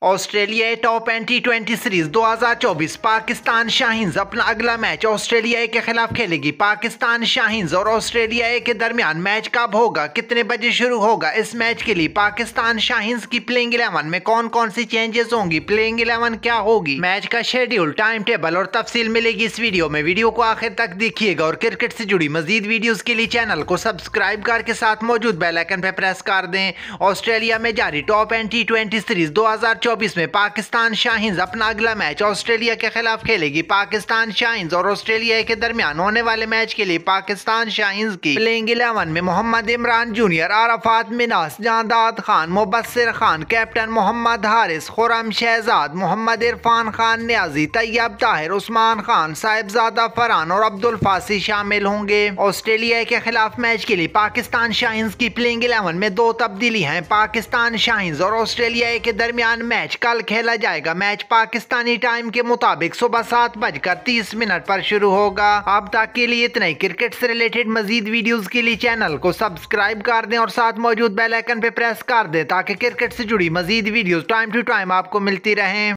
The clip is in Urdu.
Australia top end T twenty series دو ہزار چوبیس، پاکستان شاہینز۔ اپنا اگلا میچ آسٹریلیا کے خلاف کھیلے گی۔ پاکستان شاہینز اور آسٹریلیا کے درمیان میچ کب ہوگا؟ کتنے بجے شروع ہوگا؟ اس میچ کے لیے پاکستان شاہینز کی پلینگ الیون میں کون کون سی چینجز ہوں گی؟ پلینگ الیون کیا ہوگی؟ میچ کا شیڈیول ٹائم ٹیبل اور تفصیل ملے گی اس ویڈیو میں۔ ویڈیو کو آخر تک دیکھیے گا اور کرکٹ سے جڑی مزید ویڈیوز کے لیے چینل کو سبسکرائب کر کے ساتھ موجود بیل آئیکن پہ پریس کر دیں۔ آسٹریلیا میں جاری top end T twenty series دو ہزار چوبیس میں پاکستان پاکستان شاہینز اپنا اگلا میچ آسٹریلیا کے خلاف کھیلے گی۔ پاکستان شاہینز اور آسٹریلیا کے درمیان ہونے والے میچ کے لیے پاکستان شاہینز کی پلینگ الیون میں محمد عمران جونیئر، عرفات مناس جانداد خان، مبصر خان، کیپٹن محمد حارث خورم شہزاد، محمد عرفان خان، نیازی طیب، طاہر عثمان خان صاحب زادہ فران اور عبد الفاسی شامل ہوں گے۔ آسٹریلیا کے خلاف میچ کے لیے پاکستان شاہینز کی پلینگ الیون میں دو تبدیلی ہیں۔ پاکستان شاہینز اور آسٹریلیا کے درمیان میچ کل کھیلا جائے گا۔ میچ پاکستانی ٹائم کے مطابق صبح سات بج کر تیس منٹ پر شروع ہوگا۔ اب تک کے لیے اتنا ہی کرکٹ سے ریلیٹڈ مزید ویڈیوز کے لیے چینل کو سبسکرائب کر دیں اور ساتھ موجود بیل آئکن پہ پریس کر دیں تاکہ کرکٹ سے جڑی مزید ویڈیوز ٹائم ٹو ٹائم آپ کو ملتی رہیں۔